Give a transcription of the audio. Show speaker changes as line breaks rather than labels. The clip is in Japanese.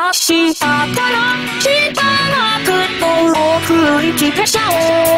明日から汚くと送り切れちゃおう。